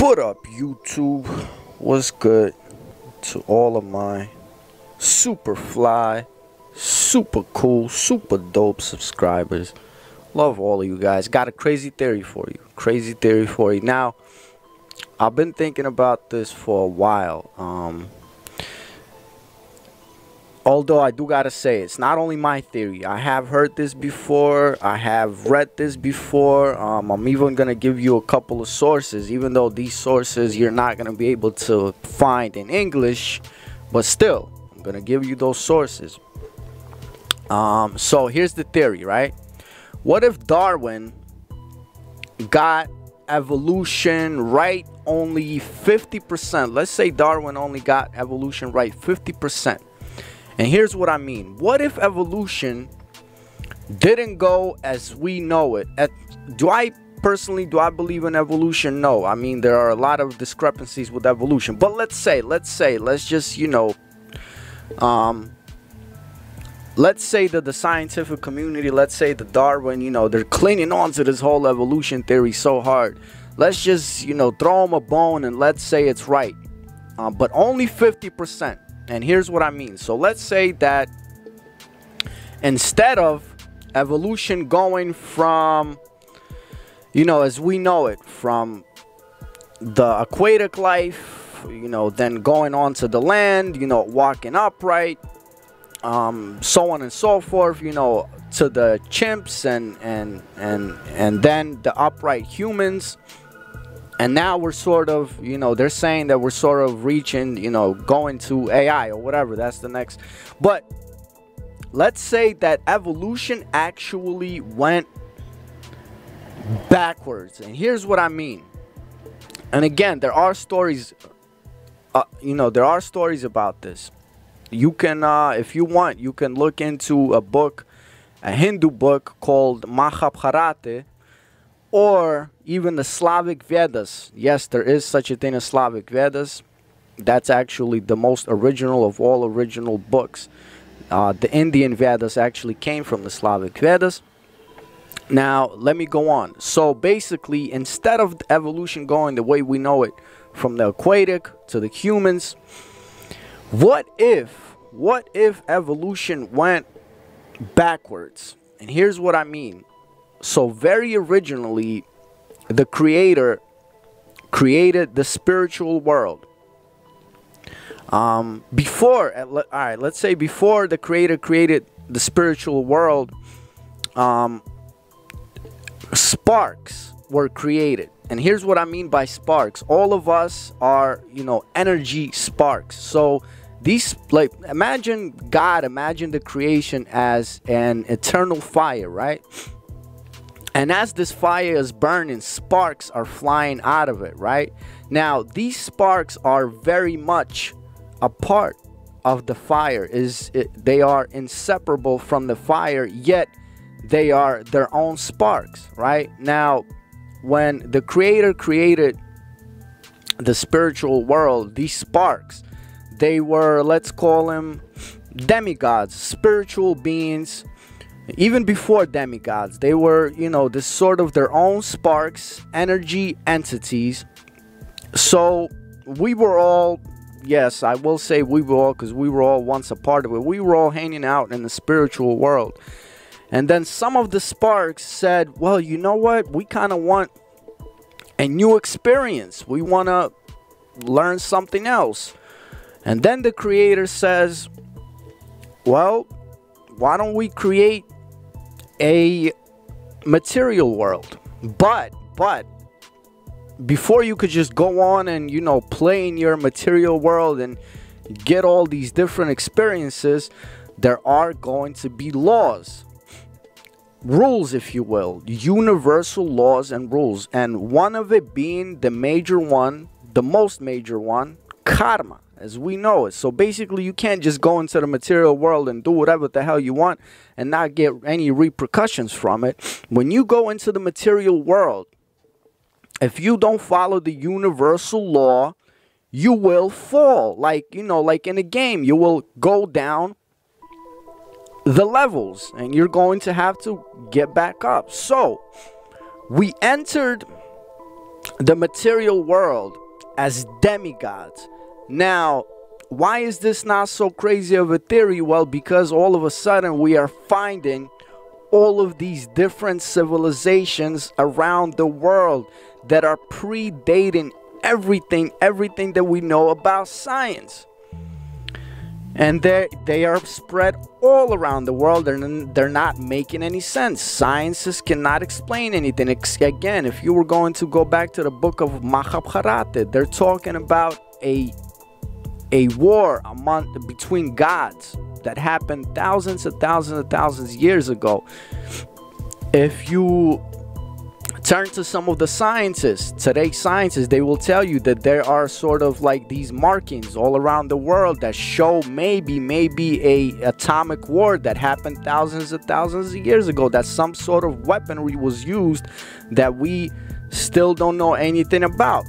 What up, YouTube? What's good to all of my super fly, super cool, super dope subscribers? Love all of you guys. Got a crazy theory for you. Crazy theory for you. Now, I've been thinking about this for a while. Um, although I do gotta say, it's not only my theory. I have heard this before. I have read this before. Um, I'm even gonna give you a couple of sources, even though these sources you're not gonna be able to find in English, but still, I'm gonna give you those sources. Um, so here's the theory, right? What if Darwin got evolution right only 50%? Let's say Darwin only got evolution right 50%. And here's what I mean. What if evolution didn't go as we know it? At, do I personally do I believe in evolution? No. I mean there are a lot of discrepancies with evolution. But let's say, let's say, let's just, you know, um let's say that the scientific community, let's say the Darwin, you know, they're clinging on to this whole evolution theory so hard. Let's just, you know, throw them a bone and let's say it's right. Uh, but only 50%. And here's what I mean. So let's say that instead of evolution going from, you know, as we know it, from the aquatic life, you know, then going on to the land, you know, walking upright, um, so on and so forth, you know, to the chimps and and and and then the upright humans and now we're sort of you know they're saying that we're sort of reaching you know going to ai or whatever that's the next. But let's say that evolution actually went backwards. And here's what i mean. And again there are stories uh, you know there are stories about this. You can uh, if you want you can look into a book a hindu book called mahabharata or even the Slavic Vedas. Yes, there is such a thing as Slavic Vedas. That's actually the most original of all original books. Uh, the Indian Vedas actually came from the Slavic Vedas. Now, let me go on. So basically, instead of evolution going the way we know it, from the aquatic to the humans, what if, what if evolution went backwards? And here's what I mean so very originally the creator created the spiritual world. Um, before all right let's say before the creator created the spiritual world um, sparks were created. And here's what i mean by sparks. All of us are you know energy sparks. So these like imagine god imagine the creation as an eternal fire right and as this fire is burning, sparks are flying out of it, right? Now, these sparks are very much a part of the fire. Is it, they are inseparable from the fire, yet they are their own sparks, right? Now, when the creator created the spiritual world, these sparks, they were, let's call them demigods, spiritual beings even before demigods they were you know this sort of their own sparks energy entities. So we were all yes i will say we were all because we were all once a part of it. We were all hanging out in the spiritual world. And then some of the sparks said well you know what? We kind of want a new experience. We want to learn something else. And then the creator says well why don't we create a material world. But, but, before you could just go on and, you know, play in your material world and get all these different experiences, there are going to be laws. Rules, if you will, universal laws and rules. And one of it being the major one, the most major one, karma as we know it. So basically, you can't just go into the material world and do whatever the hell you want and not get any repercussions from it. When you go into the material world, if you don't follow the universal law, you will fall. Like, you know, like in a game, you will go down the levels and you're going to have to get back up. So, we entered the material world as demigods. Now, why is this not so crazy of a theory? Well, because all of a sudden we are finding all of these different civilizations around the world that are predating everything, everything that we know about science. And they they are spread all around the world. They're, they're not making any sense. Sciences cannot explain anything. Again, if you were going to go back to the book of Mahabharata, they're talking about a a war among between gods that happened thousands and thousands and thousands of years ago. If you turn to some of the sciences, today's sciences, they will tell you that there are sort of like these markings all around the world that show maybe, maybe a atomic war that happened thousands and thousands of years ago. That some sort of weaponry was used that we still don't know anything about.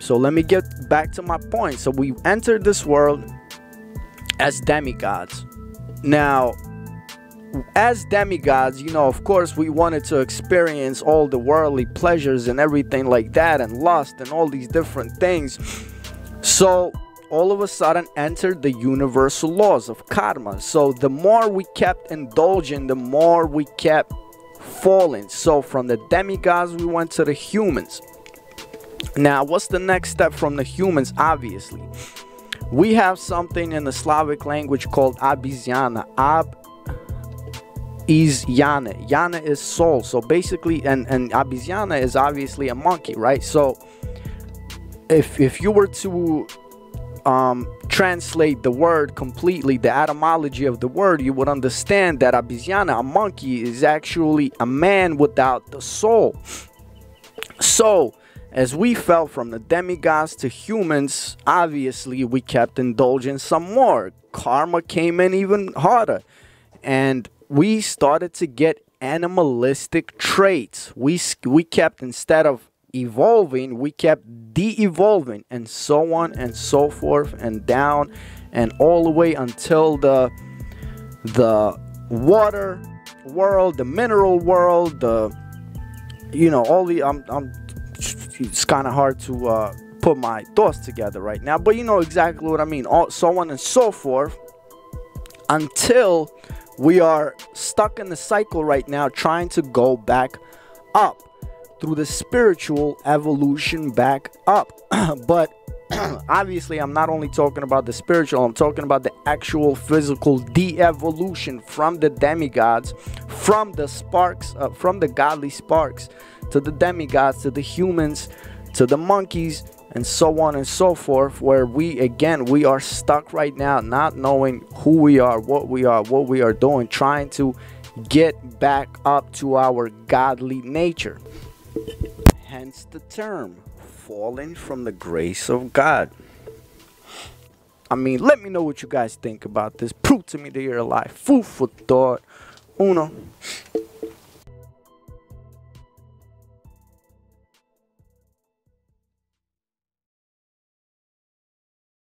So let me get back to my point. So we entered this world as demigods. Now, as demigods, you know, of course, we wanted to experience all the worldly pleasures and everything like that, and lust and all these different things. So, all of a sudden, entered the universal laws of karma. So, the more we kept indulging, the more we kept falling. So, from the demigods, we went to the humans. Now, what's the next step from the humans? Obviously, we have something in the Slavic language called Abizyana. Ab is Yana. Yana is soul. So basically, and and Abizyana is obviously a monkey, right? So if if you were to um, translate the word completely, the etymology of the word, you would understand that Abizyana, a monkey, is actually a man without the soul. So as we fell from the demigods to humans, obviously we kept indulging some more. Karma came in even harder. And we started to get animalistic traits. We, we kept, instead of evolving, we kept de evolving, and so on and so forth, and down and all the way until the, the water world, the mineral world, the you know, all the I'm, I'm it's kind of hard to uh, put my thoughts together right now, but you know exactly what I mean. All, so on and so forth until we are stuck in the cycle right now trying to go back up through the spiritual evolution back up. but obviously, I'm not only talking about the spiritual, I'm talking about the actual physical de evolution from the demigods, from the sparks, uh, from the godly sparks to the demigods, to the humans, to the monkeys, and so on and so forth where we again we are stuck right now not knowing who we are what we are what we are doing trying to get back up to our godly nature. Hence the term falling from the grace of god. I mean let me know what you guys think about this. Prove to me that you're alive. Food for thought. Uno